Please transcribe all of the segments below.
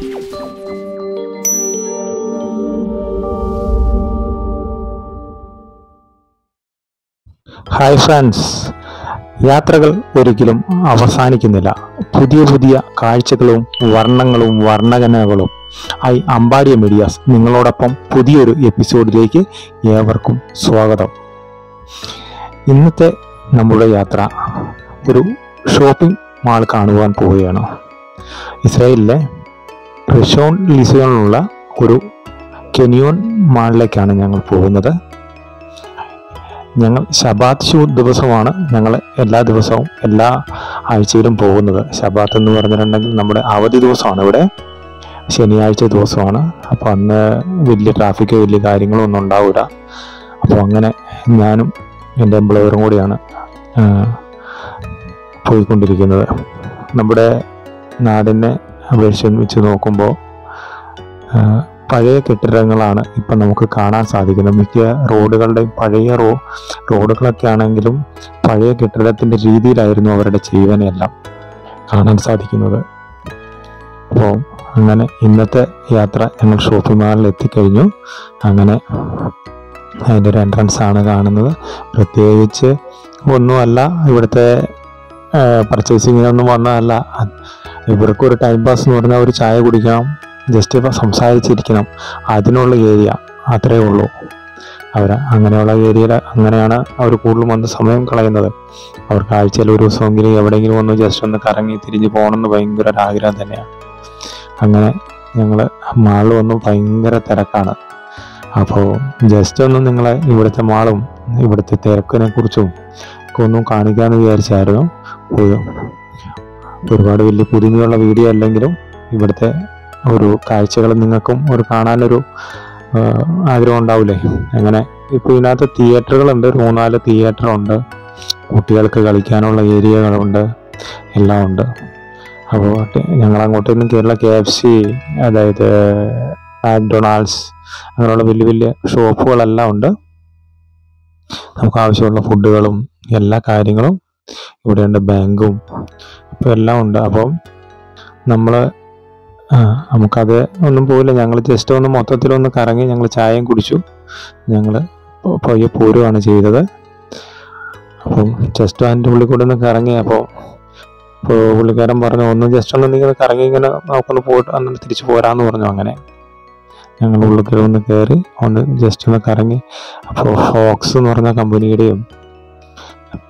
Hi friends യാത്രകൾ ഒരിക്കലും അവസാനിക്കുന്നില്ല. പുതിയ പുതിയ കാഴ്ചകളും വർണങ്ങളും വർണഘനകളും ഐ അമ്പാടിയ മീഡിയാസ് നിങ്ങളോടൊപ്പം പുതിയൊരു എപ്പിസോഡിലേക്ക് ഏവർക്കും സ്വാഗതം. ഇന്നത്തെ നമ്മുടെ യാത്ര ഒരു ഷോപ്പിംഗ് മാൾ കാണുവാൻ പോവുകയാണ്. ഇസ്രായേലിലെ റിഷോൺ ലിസോണിലുള്ള ഒരു കെനിയോൺ മാളിലേക്കാണ് ഞങ്ങൾ പോകുന്നത്. ഞങ്ങൾ ശബാത്ത് ഷൂ ദിവസമാണ് ഞങ്ങൾ എല്ലാ ദിവസവും എല്ലാ ആഴ്ചയിലും പോകുന്നത്. ശബാത്ത് എന്ന് പറഞ്ഞിട്ടുണ്ടെങ്കിൽ നമ്മുടെ അവധി ദിവസമാണ് ഇവിടെ. ശനിയാഴ്ച ദിവസമാണ്. അപ്പോൾ അന്ന് വലിയ ട്രാഫിക്കോ വലിയ കാര്യങ്ങളോ ഒന്നും ഉണ്ടാവില്ല അപ്പോൾ അങ്ങനെ ഞാനും എന്റെ എംപ്ലോയറും കൂടിയാണ് പോയിക്കൊണ്ടിരിക്കുന്നത്. നമ്മുടെ നാടിനെ അപേക്ഷിച്ച് വെച്ച് നോക്കുമ്പോൾ പഴയ കെട്ടിടങ്ങളാണ് ഇപ്പം നമുക്ക് കാണാൻ സാധിക്കുന്നത്. മിക്ക റോഡുകളുടെയും പഴയ റോ റോഡുകളൊക്കെ ആണെങ്കിലും പഴയ കെട്ടിടത്തിന്റെ രീതിയിലായിരുന്നു അവരുടെ ജീവനെല്ലാം കാണാൻ സാധിക്കുന്നത്. അപ്പോൾ അങ്ങനെ ഇന്നത്തെ യാത്ര ഞങ്ങൾ ഷോപ്പിംഗ് മാളിൽ എത്തിക്കഴിഞ്ഞു. അങ്ങനെ അതിന്റെ ഒരു എൻട്രൻസ് ആണ് കാണുന്നത്. പ്രത്യേകിച്ച് ഒന്നുമല്ല ഇവിടുത്തെ പർച്ചേസിങ്ങിനൊന്നും വന്നതല്ല. ഇവർക്കൊരു ടൈം പാസ് എന്ന് പറഞ്ഞാൽ ഒരു ചായ കുടിക്കണം. ജസ്റ്റ് ഇപ്പം സംസാരിച്ചിരിക്കണം. അതിനുള്ള ഏരിയ അത്രേ ഉള്ളൂ. അവർ അങ്ങനെയുള്ള ഏരിയയിൽ അങ്ങനെയാണ് അവർ കൂടുതലും വന്ന് സമയം കളയുന്നത്. അവർക്ക് ആഴ്ചയിൽ ഒരു ദിവസമെങ്കിലും എവിടെയെങ്കിലും ഒന്ന് ജസ്റ്റ് ഒന്ന് കറങ്ങി തിരിഞ്ഞ് പോകണമെന്ന് ഭയങ്കര ഒരു ആഗ്രഹം തന്നെയാണ്. അങ്ങനെ ഞങ്ങൾ മാളിൽ വന്നു ഭയങ്കര തിരക്കാണ്. അപ്പോൾ ജസ്റ്റ് ഒന്ന് നിങ്ങളെ ഇവിടുത്തെ മാളും ഇവിടുത്തെ തിരക്കിനെ കുറിച്ചും ഒക്കെ ഒന്നും കാണിക്കാമെന്ന് വിചാരിച്ചായിരുന്നു. ഒരുപാട് വലിയ പുതുമയുള്ള വീഡിയോ അല്ലെങ്കിലും ഇവിടുത്തെ ഒരു കാഴ്ചകൾ നിങ്ങൾക്കും ഒരു കാണാനൊരു ആഗ്രഹം ഉണ്ടാവില്ലേ അങ്ങനെ ഇപ്പോൾ ഇതിനകത്ത് തിയേറ്ററുകളുണ്ട് മൂന്നാൽ തിയേറ്റർ ഉണ്ട് കുട്ടികൾക്ക് കളിക്കാനുള്ള ഏരിയകളുണ്ട് എല്ലാം ഉണ്ട്. അപ്പോൾ ഞങ്ങൾ അങ്ങോട്ട് നിന്ന് കേരള കെ എഫ് സി അതായത് മാക്ഡൊണാൾഡ്സ് അങ്ങനെയുള്ള വലിയ വലിയ ഷോപ്പുകളെല്ലാം ഉണ്ട്. നമുക്ക് ആവശ്യമുള്ള ഫുഡുകളും എല്ലാ കാര്യങ്ങളും ഇവിടെയുണ്ട് ബാങ്കും. ഇപ്പോൾ എല്ലാം ഉണ്ട്. അപ്പം നമ്മൾ നമുക്കത് ഒന്നും പോയില്ല ഞങ്ങൾ ജസ്റ്റ് ഒന്ന് മൊത്തത്തിലൊന്ന് കറങ്ങി ഞങ്ങൾ ചായയും കുടിച്ചു. ഞങ്ങൾ പയ്യെ പോരുവാണ് ചെയ്തത്. അപ്പം ജസ്റ്റ് അതിന്റെ ഉള്ളിൽ കൂടെ ഒന്ന് കറങ്ങി. അപ്പോൾ ഇപ്പോൾ പുള്ളിക്കാരൻ പറഞ്ഞു ഒന്ന് ജസ്റ്റ് ഒന്ന് ഇങ്ങനെ കറങ്ങി ഇങ്ങനെ നമുക്കൊന്ന് പോയിട്ട് അന്ന് തിരിച്ച് പോരാന്ന് പറഞ്ഞു അങ്ങനെ. ഞങ്ങൾ ഉള്ളിൽ ഒന്ന് കയറി ഒന്ന് ജസ്റ്റ് ഒന്ന് കറങ്ങി. അപ്പോൾ ഫോക്സ് എന്ന് പറഞ്ഞ കമ്പനിയുടെയും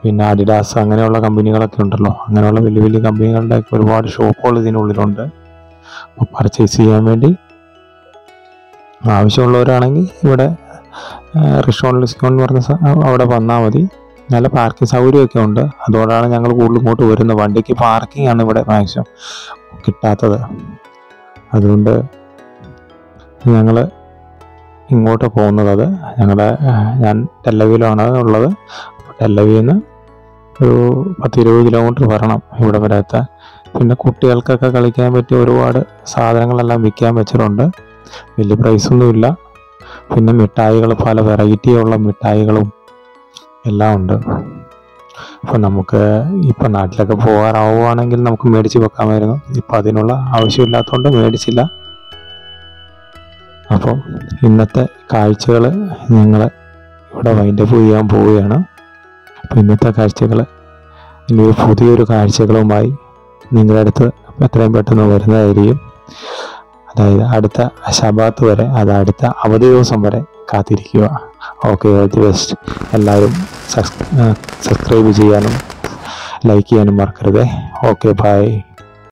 പിന്നെ അഡിഡാസ് അങ്ങനെയുള്ള കമ്പനികളൊക്കെ ഉണ്ടല്ലോ. അങ്ങനെയുള്ള വലിയ വലിയ കമ്പനികളുടെ ഒക്കെ ഒരുപാട് ഷോപ്പുകൾ ഇതിനുള്ളിലുണ്ട്. പർച്ചേസ് ചെയ്യാൻ വേണ്ടി ആവശ്യമുള്ളവരാണെങ്കിൽ ഇവിടെ റിഷോൺ ലിസ്കോൺ എന്ന് പറഞ്ഞ അവിടെ വന്നാൽ മതി. നല്ല പാർക്കിംഗ് സൗകര്യമൊക്കെ ഉണ്ട്. അതുകൊണ്ടാണ് ഞങ്ങൾ കൂടുതൽ ഇങ്ങോട്ട് വരുന്നത്. വണ്ടിക്ക് പാർക്കിംഗ് ആണ് ഇവിടെ മാക്സിമം കിട്ടാത്തത്. അതുകൊണ്ട് ഞങ്ങൾ ഇങ്ങോട്ട് പോകുന്നത് അത്. ഞങ്ങളുടെ ഞാൻ തെല്ലവിലാണ് ഉള്ളത്. ടെല്ലവിയിൽ നിന്ന് ഒരു പത്ത് ഇരുപത് കിലോമീറ്റർ വരണം ഇവിടെ വരെ എത്താൻ പിന്നെ കുട്ടികൾക്കൊക്കെ കളിക്കാൻ പറ്റിയ ഒരുപാട് സാധനങ്ങളെല്ലാം വിൽക്കാൻ വെച്ചിട്ടുണ്ട്. വലിയ പ്രൈസൊന്നുമില്ല പിന്നെ മിഠായികൾ പല വെറൈറ്റിയുള്ള മിഠായികളും എല്ലാം ഉണ്ട്. അപ്പോൾ നമുക്ക് ഇപ്പം നാട്ടിലൊക്കെ പോകാറാവുകയാണെങ്കിൽ നമുക്ക് മേടിച്ച് വെക്കാമായിരുന്നു. ഇപ്പം അതിനുള്ള ആവശ്യമില്ലാത്തതുകൊണ്ട് മേടിച്ചില്ല. അപ്പം ഇന്നത്തെ കാഴ്ചകൾ ഞങ്ങൾ ഇവിടെ വൈൻഡപ്പ് ചെയ്യാൻ പോവുകയാണ്. ഇന്നത്തെ കാഴ്ചകൾ ഇനി ഒരു പുതിയൊരു കാഴ്ചകളുമായി നിങ്ങളുടെ അടുത്ത് എത്രയും പെട്ടെന്ന് വരുന്നതായിരിക്കും. അതായത് അടുത്ത ശബാത്ത് വരെ അത് അടുത്ത അവധി ദിവസം വരെ കാത്തിരിക്കുക. Okay all the best. എല്ലാവരും സബ്സ്ക്രൈബ് ചെയ്യാനും ലൈക്ക് ചെയ്യാനും മറക്കരുത്. Okay bye.